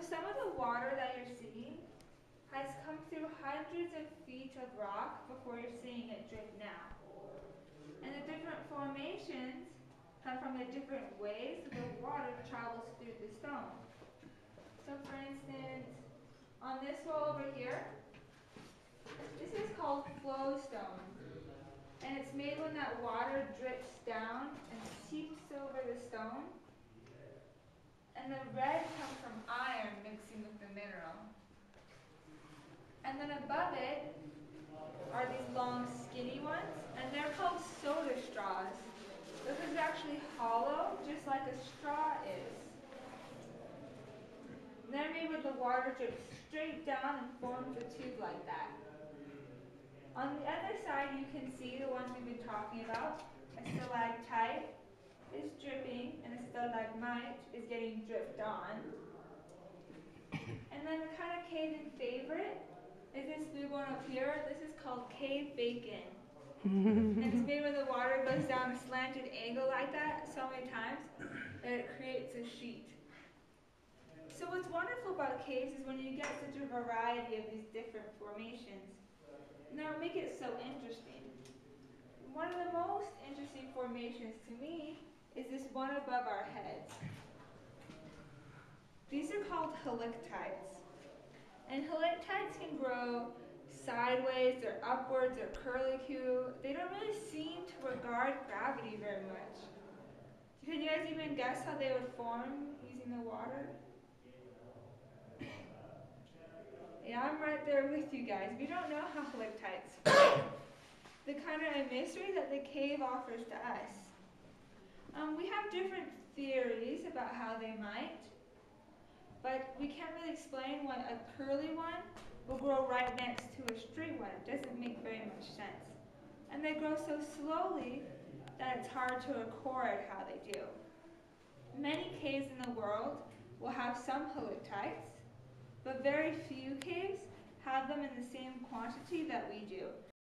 So some of the water that you're seeing has come through hundreds of feet of rock before you're seeing it drip now. And the different formations come from the different ways the water travels through the stone. So for instance, on this wall over here, this is called flow stone. And it's made when that water drips down and seeps over the stone. And the red comes with the mineral. And then above it are these long skinny ones, and they're called soda straws. This is actually hollow, just like a straw is. And they're made where the water drips straight down and forms a tube like that. On the other side, you can see the ones we've been talking about. A stalactite is dripping, and a stalagmite is getting dripped on. And then the kind of cave-in favorite is this blue one up here. This is called cave bacon. and it's made when the water goes down a slanted angle like that so many times that it creates a sheet. So what's wonderful about caves is when you get such a variety of these different formations. Now make it so interesting. One of the most interesting formations to me is this one above our heads. These are called helictites. Helictites can grow sideways or upwards or curlicue. They don't really seem to regard gravity very much. Can you guys even guess how they would form using the water? Yeah, I'm right there with you guys. We don't know how helictites the kind of a mystery that the cave offers to us. Um, we have different theories about how they might, but we can't really explain why a curly one will grow right next to a straight one. It doesn't make very much sense. And they grow so slowly that it's hard to record how they do. Many caves in the world will have some helictites, but very few caves have them in the same quantity that we do.